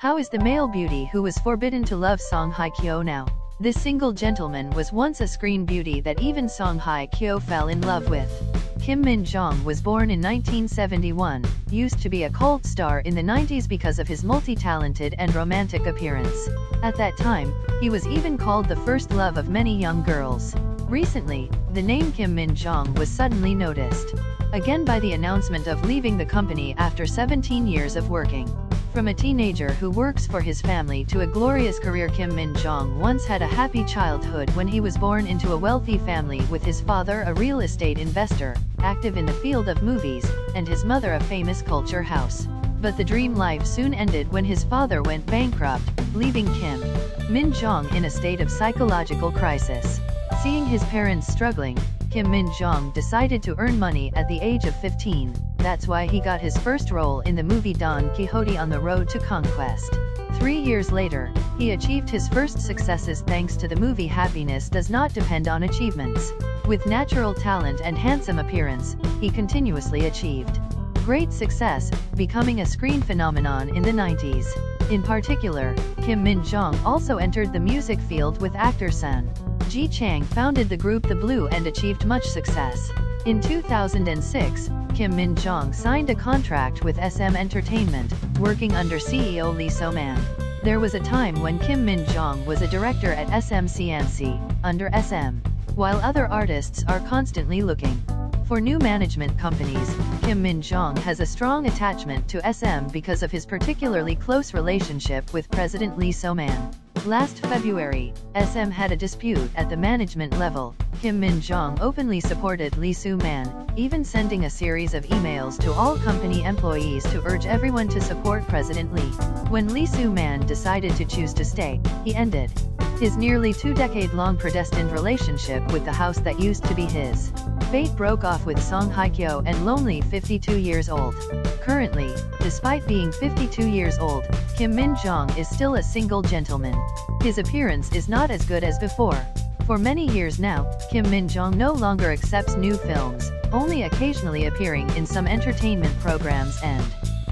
How is the male beauty who was forbidden to love Song Hye Kyo now? This single gentleman was once a screen beauty that even Song Hye Kyo fell in love with. Kim Min Jong was born in 1971, used to be a cult star in the 90s because of his multi-talented and romantic appearance. At that time, he was even called the first love of many young girls. Recently, the name Kim Min Jong was suddenly noticed. Again by the announcement of leaving the company after 17 years of working. From a teenager who works for his family to a glorious career Kim Min Jong once had a happy childhood when he was born into a wealthy family with his father a real estate investor, active in the field of movies, and his mother a famous culture house. But the dream life soon ended when his father went bankrupt, leaving Kim Min Jong in a state of psychological crisis. Seeing his parents struggling, Kim Min Jong decided to earn money at the age of 15, that's why he got his first role in the movie Don Quixote on the Road to Conquest. Three years later, he achieved his first successes thanks to the movie Happiness Does Not Depend on Achievements. With natural talent and handsome appearance, he continuously achieved great success, becoming a screen phenomenon in the 90s. In particular, Kim Min Jong also entered the music field with actor Son. Ji Chang founded the group The Blue and achieved much success. In 2006, Kim Min Jong signed a contract with SM Entertainment, working under CEO Lee Soo-man. There was a time when Kim Min Jong was a director at SM C&C, under SM. While other artists are constantly looking for new management companies, Kim Min Jong has a strong attachment to SM because of his particularly close relationship with President Lee Soo-man. Last February, SM had a dispute at the management level. Kim Min Jong openly supported Lee Soo-man, even sending a series of emails to all company employees to urge everyone to support President Lee. When Lee Soo-man decided to choose to stay, he ended his nearly two-decade-long predestined relationship with the house that used to be his. Fate broke off with Song Hye Kyo and lonely 52 years old. Currently, despite being 52 years old, Kim Min Jong is still a single gentleman. His appearance is not as good as before. For many years now, Kim Min Jong no longer accepts new films, only occasionally appearing in some entertainment programs and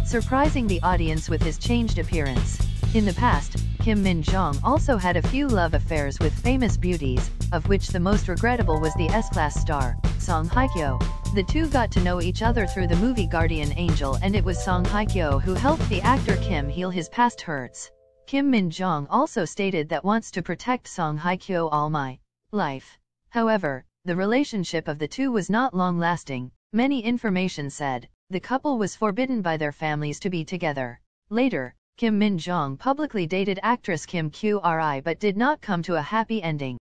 surprising the audience with his changed appearance. In the past, Kim Min Jong also had a few love affairs with famous beauties, of which the most regrettable was the S-Class star, Song Hye Kyo. The two got to know each other through the movie Guardian Angel and it was Song Hye Kyo who helped the actor Kim heal his past hurts. Kim Min Jong also stated that wants to protect Song Hye Kyo all my life. However, the relationship of the two was not long-lasting, many information said, the couple was forbidden by their families to be together. Later, Kim Min Jong publicly dated actress Kim Gyu-ri but did not come to a happy ending.